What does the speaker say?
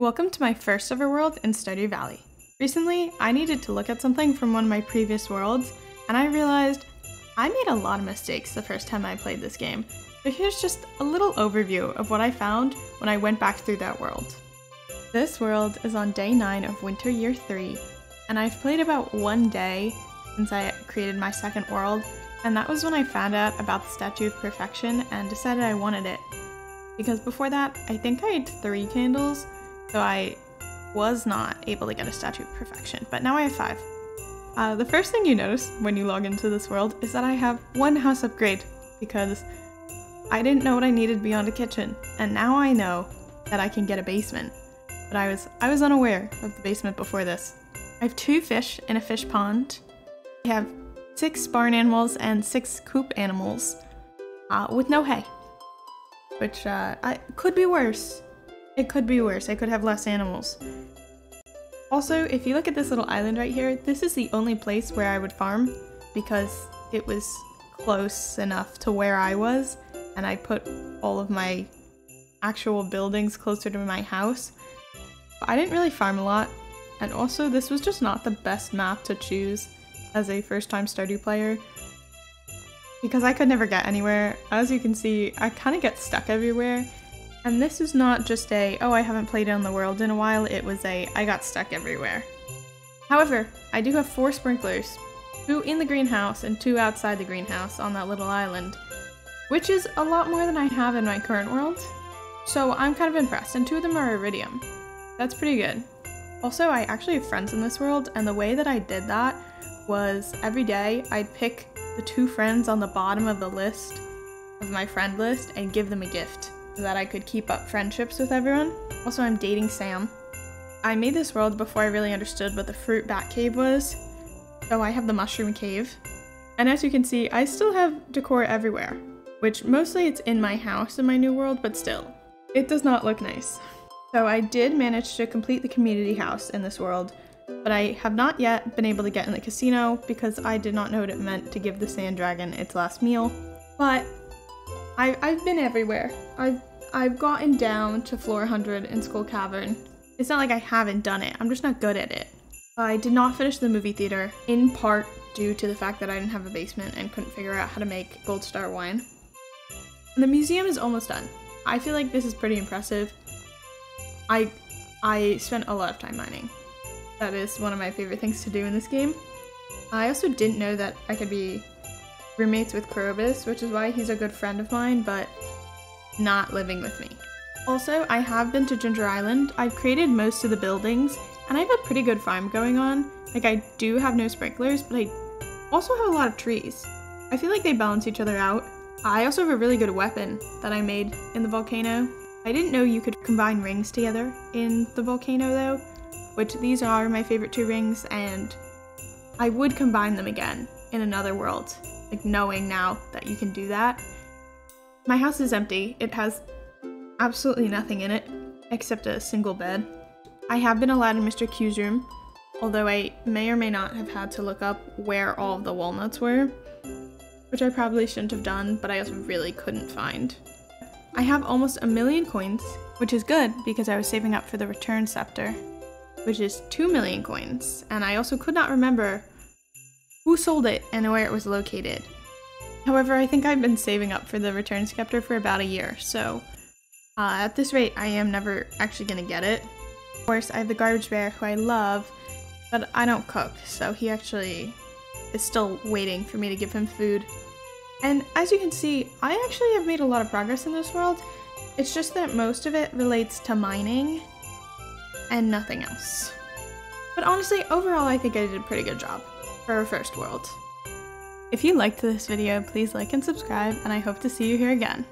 Welcome to my first ever world in Stardew Valley. Recently, I needed to look at something from one of my previous worlds, and I realized I made a lot of mistakes the first time I played this game. So here's just a little overview of what I found when I went back through that world. This world is on day 9 of Winter Year 3, and I've played about one day since I created my second world, and that was when I found out about the Statue of Perfection and decided I wanted it. Because before that, I think I had three candles, so I was not able to get a Statue of Perfection, but now I have five. Uh, the first thing you notice when you log into this world is that I have one house upgrade, because I didn't know what I needed beyond a kitchen, and now I know that I can get a basement. But I was I was unaware of the basement before this. I have two fish in a fish pond. I have six barn animals and six coop animals, uh, with no hay. Which uh, I, could be worse. It could be worse. I could have less animals. Also, if you look at this little island right here, this is the only place where I would farm because it was close enough to where I was and I put all of my actual buildings closer to my house. But I didn't really farm a lot, and also this was just not the best map to choose as a first time Stardew player because I could never get anywhere. As you can see, I kind of get stuck everywhere. And this is not just a, oh, I haven't played on the world in a while, it was a, I got stuck everywhere. However, I do have four sprinklers, two in the greenhouse and two outside the greenhouse on that little island which is a lot more than I have in my current world. So I'm kind of impressed, and two of them are iridium. That's pretty good. Also, I actually have friends in this world, and the way that I did that was every day I'd pick the two friends on the bottom of the list of my friend list and give them a gift that I could keep up friendships with everyone. Also, I'm dating Sam. I made this world before I really understood what the fruit bat cave was, so I have the mushroom cave. And as you can see, I still have decor everywhere which mostly it's in my house in my new world, but still, it does not look nice. So I did manage to complete the community house in this world, but I have not yet been able to get in the casino because I did not know what it meant to give the sand dragon its last meal. But I, I've been everywhere. I've I've gotten down to floor 100 in Skull Cavern. It's not like I haven't done it, I'm just not good at it. I did not finish the movie theater, in part due to the fact that I didn't have a basement and couldn't figure out how to make Gold Star wine. The museum is almost done. I feel like this is pretty impressive. I I spent a lot of time mining. That is one of my favorite things to do in this game. I also didn't know that I could be roommates with Krobus, which is why he's a good friend of mine, but not living with me. Also, I have been to Ginger Island. I've created most of the buildings, and I have a pretty good farm going on. Like, I do have no sprinklers, but I also have a lot of trees. I feel like they balance each other out. I also have a really good weapon that I made in the volcano. I didn't know you could combine rings together in the volcano though, which these are my favorite two rings and I would combine them again in another world, like knowing now that you can do that. My house is empty. It has absolutely nothing in it except a single bed. I have been allowed in Mr. Q's room, although I may or may not have had to look up where all of the walnuts were which I probably shouldn't have done, but I also really couldn't find. I have almost a million coins, which is good because I was saving up for the return scepter, which is 2 million coins, and I also could not remember who sold it and where it was located. However, I think I've been saving up for the return scepter for about a year, so uh, at this rate, I am never actually gonna get it. Of course, I have the garbage bear who I love, but I don't cook, so he actually is still waiting for me to give him food. And as you can see, I actually have made a lot of progress in this world. It's just that most of it relates to mining and nothing else. But honestly, overall I think I did a pretty good job for our first world. If you liked this video, please like and subscribe, and I hope to see you here again.